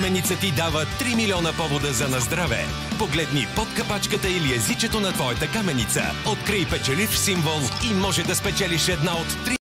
каменица ти дава 3 милиона повода за наздраве. Погледни под капачката или езичето на твоята каменица. Открий печеливш символ и може да спечелиш една от 3